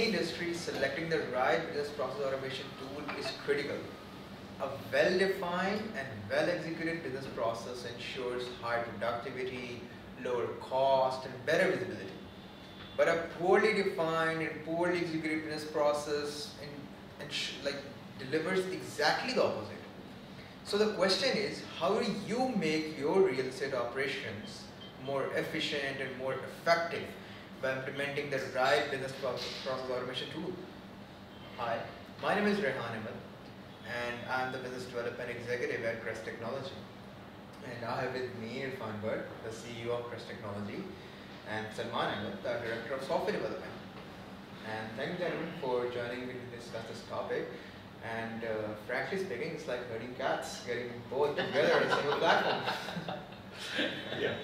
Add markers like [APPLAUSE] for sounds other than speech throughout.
any industry, selecting the right business process automation tool is critical. A well-defined and well-executed business process ensures high productivity, lower cost, and better visibility. But a poorly defined and poorly executed business process like delivers exactly the opposite. So the question is, how do you make your real estate operations more efficient and more effective by implementing the right business process, process automation tool? Hi, my name is Rehan Ahmed and I'm the business development executive at CRES Technology. And I have with me Irfan Bhatt, the CEO of CRES Technology, and Salman Ahmed, the Director of Software Development. And thank you gentlemen for joining me to discuss this topic. And uh, frankly speaking, it's like herding cats, getting both together on a single platform. [LAUGHS] yeah.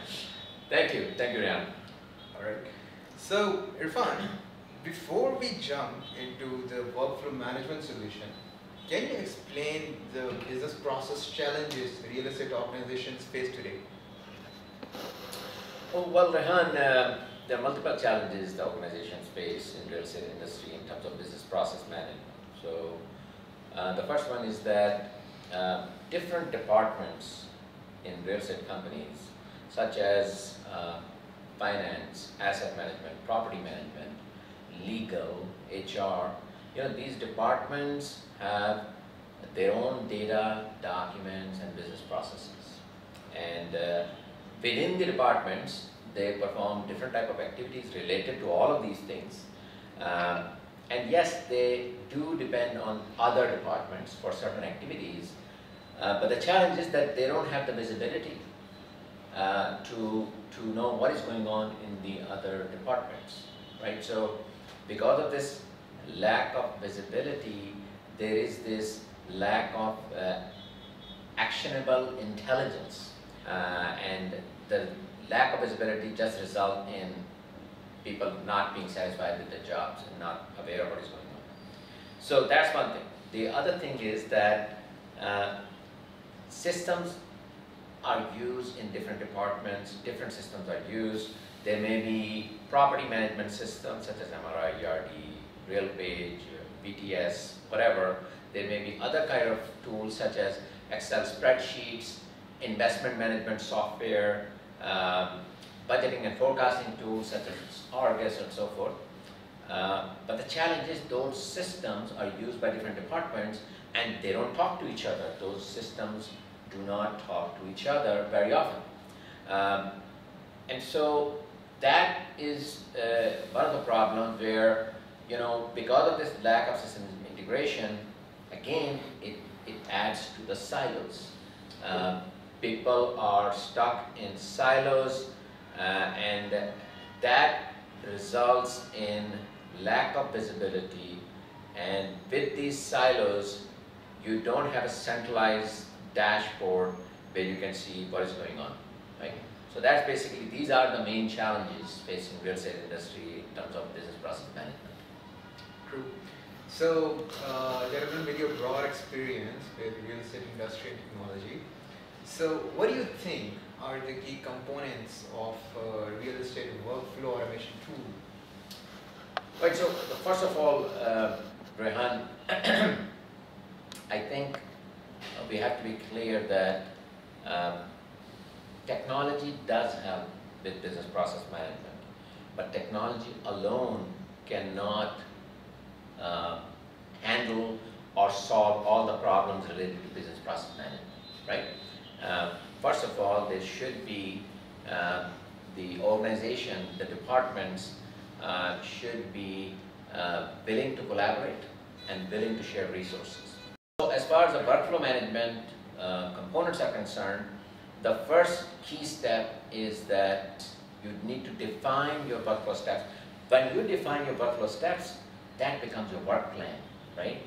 Thank you. Thank you, Ryan. All right. So, Irfan, before we jump into the workflow management solution, can you explain the business process challenges real estate organizations face today? Oh, well, Rehan, uh, there are multiple challenges the organizations face in real estate industry in terms of business process management. So, uh, the first one is that uh, different departments in real estate companies, such as uh, finance, asset management, property management, legal, HR, you know, these departments have their own data, documents, and business processes. And uh, within the departments, they perform different type of activities related to all of these things. Um, and yes, they do depend on other departments for certain activities, uh, but the challenge is that they don't have the visibility uh, to, to know what is going on in the other departments, right? So because of this lack of visibility, there is this lack of uh, actionable intelligence uh, and the lack of visibility just result in people not being satisfied with their jobs and not aware of what is going on. So that's one thing. The other thing is that uh, systems are used in different departments, different systems are used. There may be property management systems such as MRI, Yardi, RealPage, VTS, whatever. There may be other kind of tools such as Excel spreadsheets, investment management software, um, budgeting and forecasting tools such as Argus and so forth. Uh, but the challenge is those systems are used by different departments and they don't talk to each other. Those systems do not talk to each other very often. Um, and so that is uh, one of the problems where, you know, because of this lack of system integration, again, it, it adds to the silos. Um, people are stuck in silos uh, and that results in lack of visibility and with these silos you don't have a centralized dashboard where you can see what is going on. Right? So that's basically, these are the main challenges facing real estate industry in terms of business process management. True. So, uh, gentlemen, with your broad experience with real estate industry and technology, so what do you think are the key components of uh, real estate workflow automation tool? Right, so first of all, uh, Rehan, [CLEARS THROAT] I think we have to be clear that um, technology does help with business process management, but technology alone cannot uh, handle or solve all the problems related to business process management, right? Uh, first of all, there should be uh, the organization, the departments uh, should be uh, willing to collaborate and willing to share resources. So as far as the workflow management uh, components are concerned, the first key step is that you need to define your workflow steps. When you define your workflow steps, that becomes your work plan, right?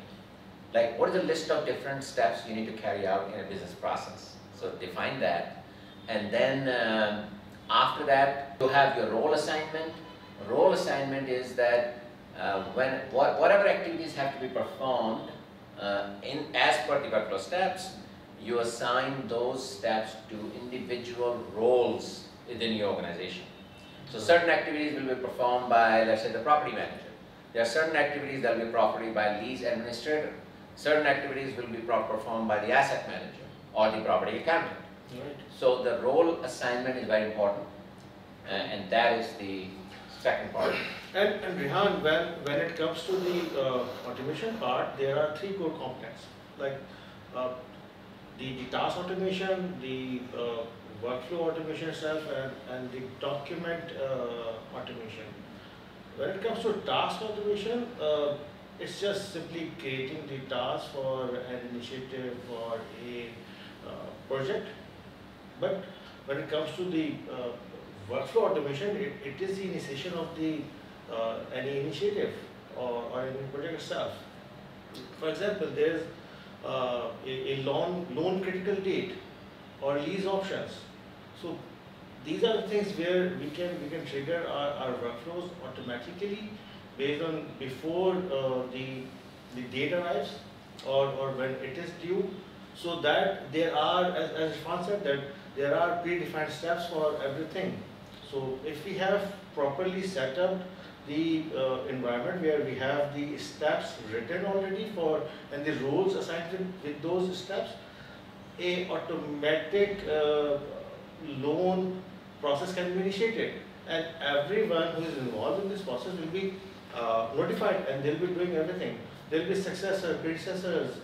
Like what is the list of different steps you need to carry out in a business process? So define that. And then um, after that, you have your role assignment. Role assignment is that uh, when what, whatever activities have to be performed uh, in as per the workflow steps, you assign those steps to individual roles within your organization. So certain activities will be performed by, let's say, the property manager. There are certain activities that will be properly by lease administrator. Certain activities will be performed by the asset manager or the property accountant. Right. So the role assignment is very important, uh, and that is the second part. And, and Rehan, when, when it comes to the uh, automation part, there are three core components, like uh, the, the task automation, the uh, workflow automation itself, and, and the document uh, automation. When it comes to task automation, uh, it's just simply creating the task for an initiative or a uh, project. But when it comes to the workflow automation, it, it is the initiation of the uh, any initiative or, or any project itself. For example, there's uh, a, a loan loan critical date or lease options. So these are the things where we can we can trigger our, our workflows automatically based on before uh, the the date arrives or, or when it is due so that there are as, as Irfan said that there are predefined steps for everything so if we have properly set up the uh, environment where we have the steps written already for and the roles assigned with, those steps a automatic uh, loan process can be initiated and everyone who is involved in this process will be uh, notified and they'll be doing everything. There will be successors, predecessors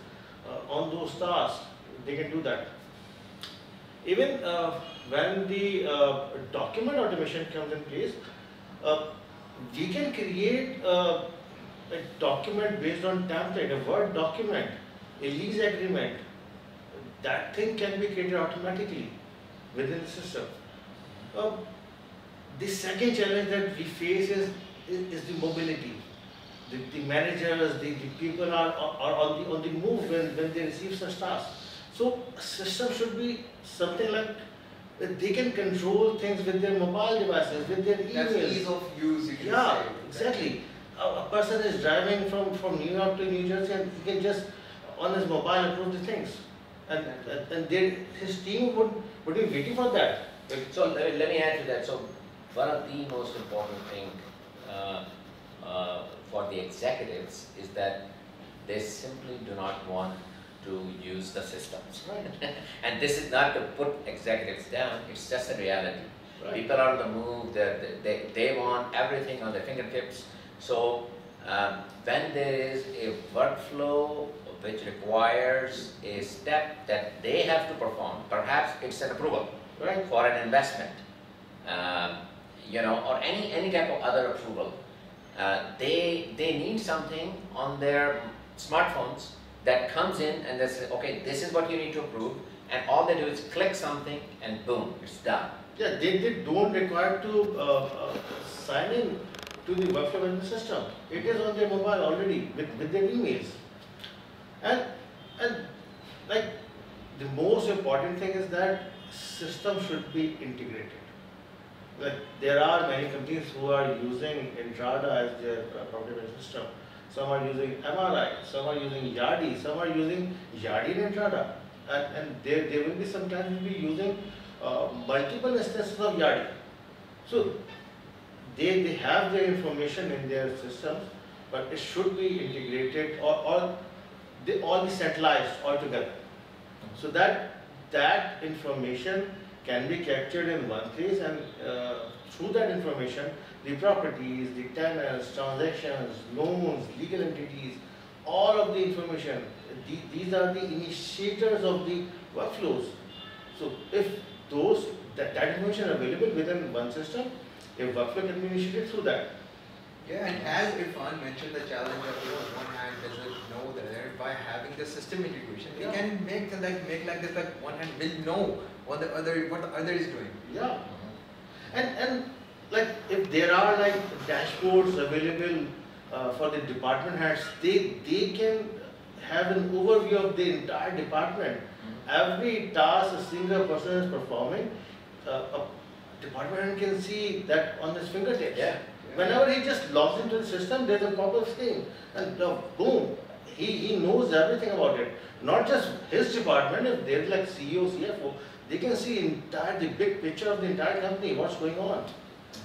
uh, on those tasks. They can do that. Even uh, when the uh, document automation comes in place, uh, we can create a document based on template, a Word document, a lease agreement. That thing can be created automatically within the system. Uh, the second challenge that we face is, is, is the mobility. The, the managers, the, the people are, are on the on the move when, when they receive such tasks. So system should be something like that they can control things with their mobile devices, with their emails. That's ease of use, you can Yeah, say. exactly. A, person is driving from, from New York to New Jersey and he can just on his mobile approve the things. And, and, and they, his team would, would be waiting for that. So let let me add to that, so one of the most important thing uh, uh, for the executives is that they simply do not want to use the systems. Right. [LAUGHS] And this is not to put executives down, it's just a reality. Right. People are on the move, they, they, they want everything on their fingertips. So um, when there is a workflow which requires a step that they have to perform, perhaps it's an approval Right. for an investment, um, you know, or any, any type of other approval. Uh, they, they need something on their smartphones that comes in and they say, okay, this is what you need to approve, and all they do is click something and boom, it's done. Yeah, they, they don't require to uh, uh, sign in to the workflow management system. It is on their mobile already with, with their emails. And, and like the most important thing is that system should be integrated. Like there are many companies who are using Entrata as their uh, property management system. Some are using MRI, some are using Yardi, some are using Yardi and Entrata. And, and there, there will be sometimes will be using uh, multiple instances of Yardi. So they, they have their information in their systems, but it should be integrated or, or they all be centralized altogether. So that that information can be captured in one place and uh, through that information, the properties, the tenants, transactions, loans, legal entities, all of the information, the, these are the initiators of the workflows. So if those, that, that information available within one system, a workflow can be initiated through that. Yeah, and as Irfan mentioned, the challenge of you on one hand doesn't know the other by having the system integration. We Yeah. can make the, like make like this like one hand will know what the other what the other is doing. Yeah. And, and like if there are like dashboards available uh, for the department heads, they, they can have an overview of the entire department. Every task a single person is performing, uh, a department head can see that on his fingertips. Yeah. Whenever he just logs into the system, there's a pop-up screen and uh, boom, he, he knows everything about it. Not just his department, if there's like CEO, CFO, they can see entire, the big picture of the entire company, what's going on.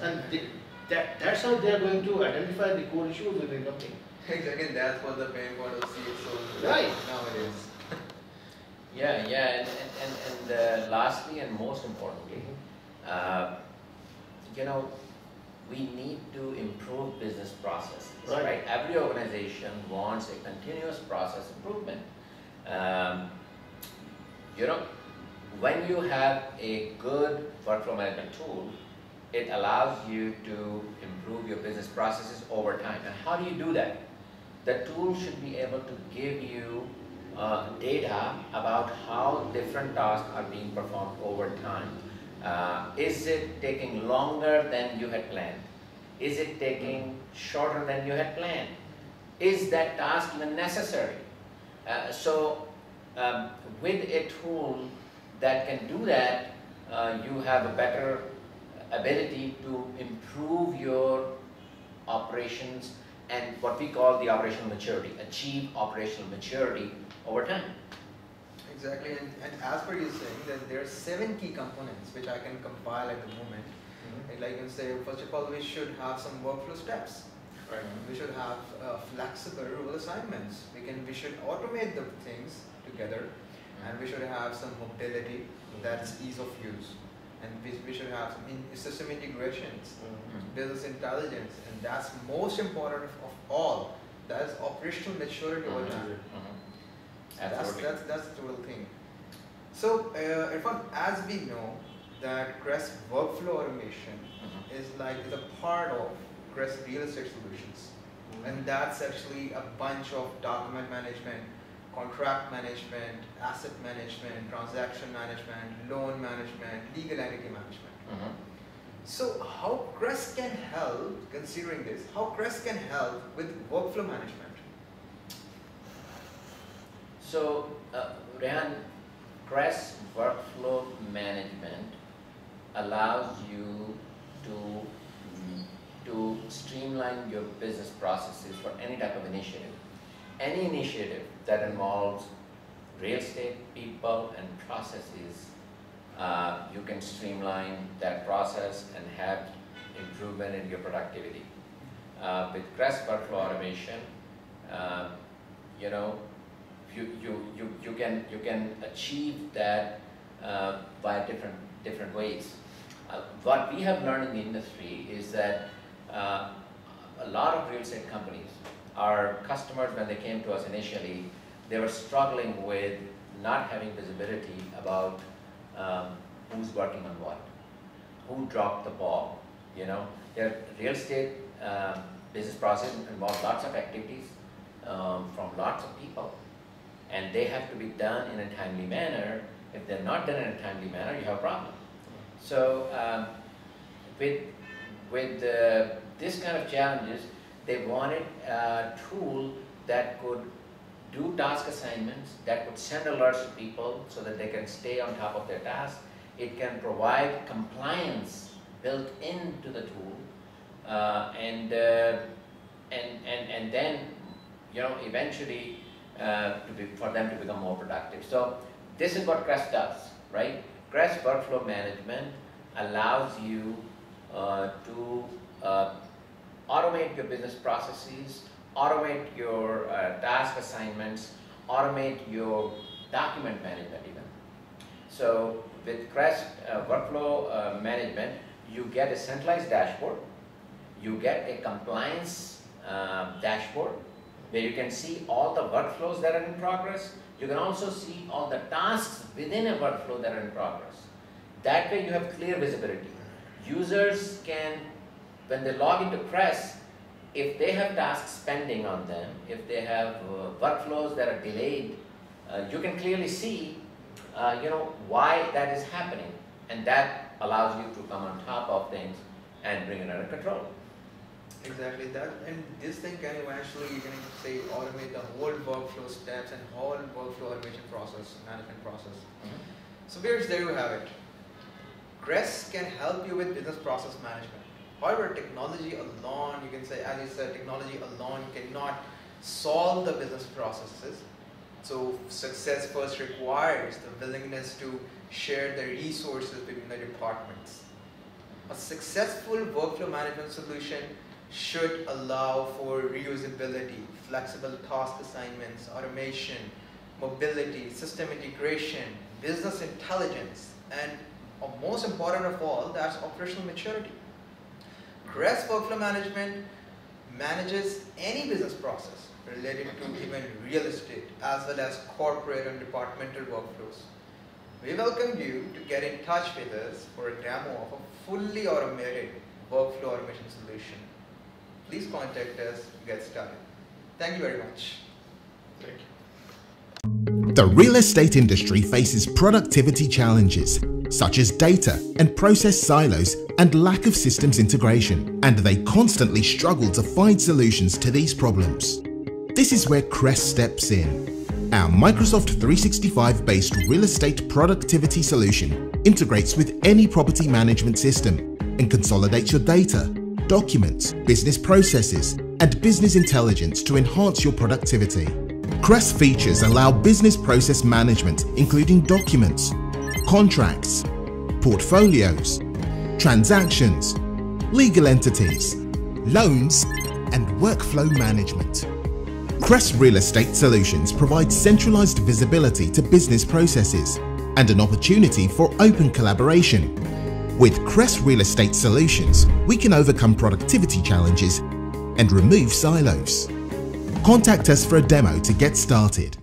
And they, that, that's how they are going to identify the core issues within the company. Exactly, that's what the pain point of CXO Right. nowadays. [LAUGHS] Yeah, yeah, and, and, and, and uh, lastly and most importantly, uh, you know, we need to improve business processes, Right. right? Every organization wants a continuous process improvement. Um, you know, when you have a good workflow management tool, it allows you to improve your business processes over time. And how do you do that? The tool should be able to give you uh, data about how different tasks are being performed over time. Uh, is it taking longer than you had planned? Is it taking shorter than you had planned? Is that task even necessary? Uh, so, um, with a tool that can do that, uh, you have a better ability to improve your operations and what we call the operational maturity, achieve operational maturity over time. Exactly, and, and as per you saying that there are seven key components which I can compile at the moment. And like you say, first of all, we should have some workflow steps. Right. We should have uh, flexible rule assignments. We can we should automate the things together, and we should have some mobility. That's ease of use, and we, we should have some in, system integrations, Mhm. business intelligence, and that's most important of all. That is operational maturity over Mhm. time. Mhm. That's, Absolutely. that's, that's the total thing. So, uh, Irfan, as we know, that CRES workflow automation Mhm. is like is a part of CRES Real Estate Solutions, and that's actually a bunch of document management, contract management, asset management, transaction management, loan management, legal entity management. Mhm. So, how CRES can help, considering this, how CRES can help with workflow management? So, uh, Rehan, CRES workflow management allows you to to streamline your business processes for any type of initiative. Any initiative that involves real estate, people, and processes, uh, you can streamline that process and have improvement in your productivity. Uh, with CRES workflow automation, uh, you know, you, you, you, you can you can achieve that uh, by different different ways. Uh, what we have learned in the industry is that uh, a lot of real estate companies, our customers when they came to us initially, they were struggling with not having visibility about um, who's working on what, who dropped the ball. You know, their real estate um, business process involves lots of activities um, from lots of people and they have to be done in a timely manner. If they're not done in a timely manner, you have a problem. So um, with with uh, this kind of challenges, they wanted a tool that could do task assignments, that could send alerts to people so that they can stay on top of their tasks. It can provide compliance built into the tool, uh, and, uh, and and and then you know eventually uh, to be, for them to become more productive. So this is what CRES does, right? CRES Workflow Management allows you uh, to uh, automate your business processes, automate your uh, task assignments, automate your document management even. So with CRES uh, Workflow uh, Management, you get a centralized dashboard, you get a compliance uh, dashboard, where you can see all the workflows that are in progress. You can also see all the tasks within a workflow that are in progress. That way you have clear visibility. Users can, when they log into CRES, if they have tasks pending on them, if they have uh, workflows that are delayed, uh, you can clearly see, uh, you know, why that is happening. And that allows you to come on top of things and bring it under control. Exactly that, and this thing can eventually, you can say, automate the whole workflow steps and whole workflow automation process, management process. So here's there you have it. CRES can help you with business process management. However, technology alone, you can say, as you said, technology alone cannot solve the business processes. So success first requires the willingness to share the resources between the departments. A successful workflow management solution should allow for reusability, flexible task assignments, automation, mobility, system integration, business intelligence, and uh, most important of all, that's operational maturity. CRES Workflow Management manages any business process related to even real estate as well as corporate and departmental workflows. We welcome you to get in touch with us for a demo of a fully automated workflow automation solution. Please contact us to get started. Thank you very much. Thank you. The real estate industry faces productivity challenges such as data and process silos and lack of systems integration, and they constantly struggle to find solutions to these problems. This is where CRES steps in. Our Microsoft 365 based real estate productivity solution integrates with any property management system and consolidates your data, documents, business processes, and business intelligence to enhance your productivity. CRES features allow business process management, including documents, contracts, portfolios, transactions, legal entities, loans, and workflow management. CRES Real Estate Solutions provides centralized visibility to business processes and an opportunity for open collaboration. With CRES Real Estate Solutions, we can overcome productivity challenges and remove silos. Contact us for a demo to get started.